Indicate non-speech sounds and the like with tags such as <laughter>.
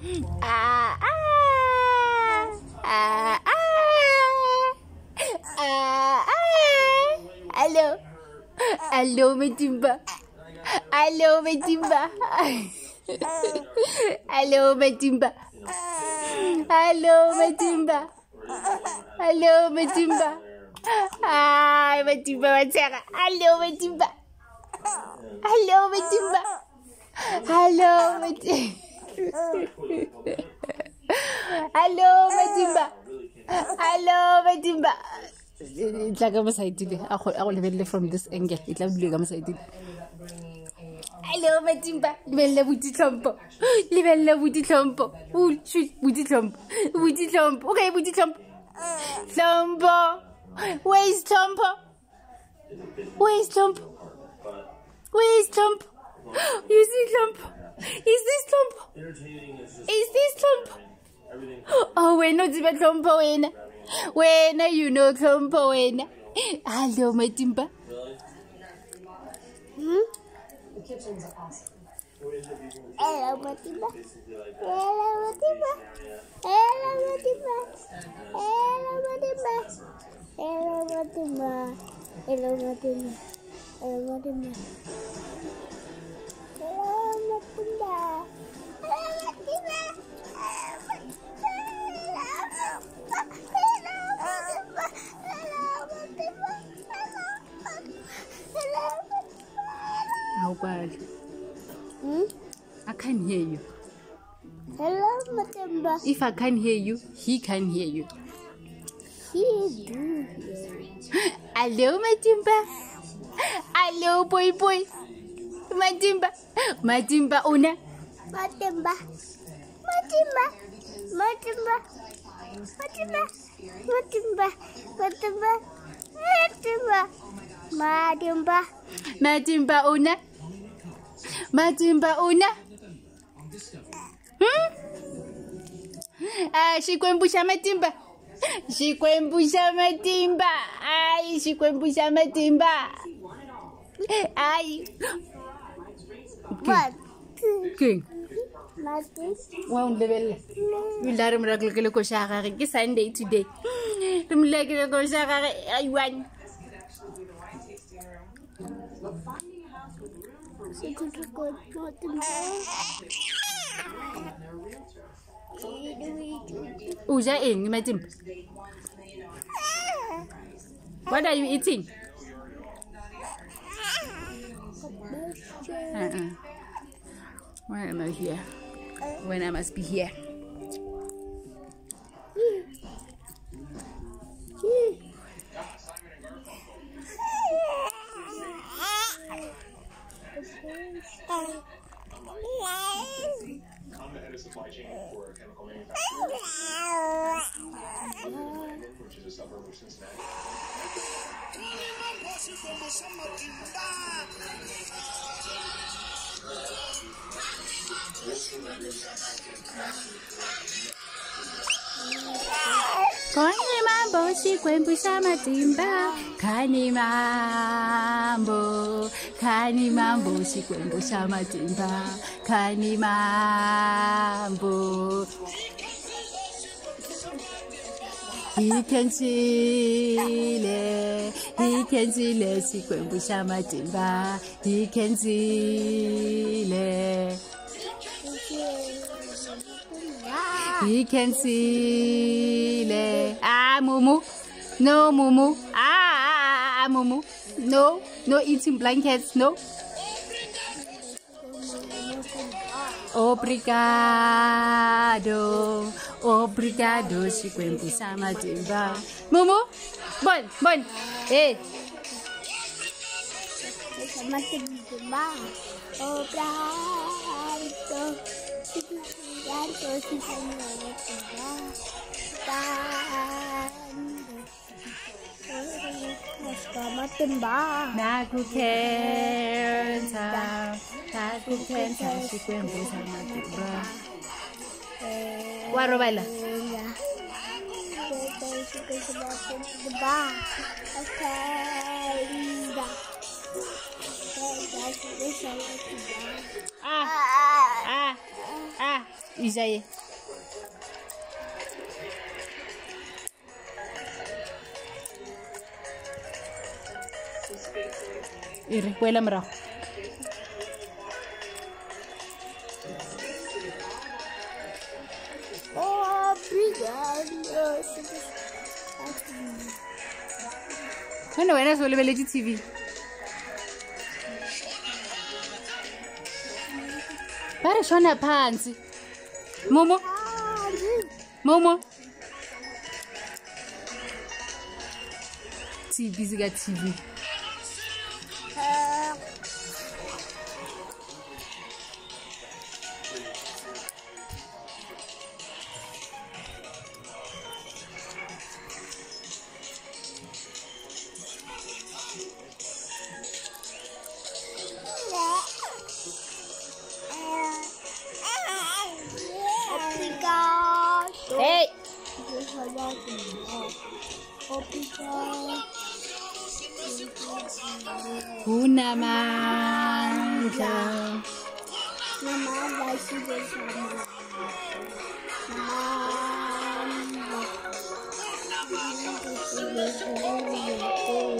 Ah, ah, ah, ah, ah, Hello, hello aló, me timba. hello me timba. Aló, me timba. Aló, me timba. Hello me timba. Ay, me timba, manzana. Aló, me timba. Aló, me timba. Aló, me timba. Hello, Matimba. Hello, Matimba. tla ka mosaetile a go lebelele from this angle. E tla dule ka mosaetile hello matimba. Lebelele botitlhompo. Lebelele botitlhompo. Botitlhompo. Botitlhompo. Okay botitlhompo. Tlhompo. Where is tlhompo? Where is tlhompo? Where is tlhompo? You see tlhompo is this Trump? Is this Trump? <gasps> Oh, we're not even Trumpoin. When are you know Trumpoin? Hello, my timber. Hmm? The kitchen's awesome. Hello, Matimba. Hello, Matimba. Hello, Matimba. Hello, Matimba. Hello, Hello, Matimba. Hello, awukwali Hmm? i can't hear you Hello, Matimba. if i can't hear you he can hear you He do <gasps> here. hallo matimba hallo boy boy matimba matimba una Matimba. Matimba. Matimba. Matimba. Matimba. Matimba. Matimba. Matimba. matimba una Maju Mbak Una. Hmm? Ah, shikwembusha matimba. Shikwembusha matimba. Ai, shikwembusha matimba. Ai. What? King. waunlebelele willa re molakelokele ko sa gage ke sunday today re molakelokelo sa gage aiwane So could you go. What are you eating? Uh -uh. Am I here? When I must be here? For a chemical manufacturer, which is a suburb of Cincinnati. Kani mambo chikwembusha matimba. Kani mambo kani mambo chikwembusha matimba. Kani mambo. Ikenzile ikenzile sikwembusha matimba. Ikenzile He can see le. Ah, Mumu. No, Mumu. Ah, ah, ah, ah, Mumu. No, no eating blankets. No. Obrigado. Obrigado, Chikwembu Samatimba. Mumu. Bon, bon. Hey. Matimba. Oh, dan terus Tembang. Nagu kensa, nagu kensa, si kuembe sama tiba. Waro baila. Ah. Isaie. Irri, quella mra. Oh, obrigado. Quando era sulle villaggi TV. Pare sono pants. Momo. Momo. Tv sika tv Una manga. Una manga si besamos. Una manga. Una manga si besamos.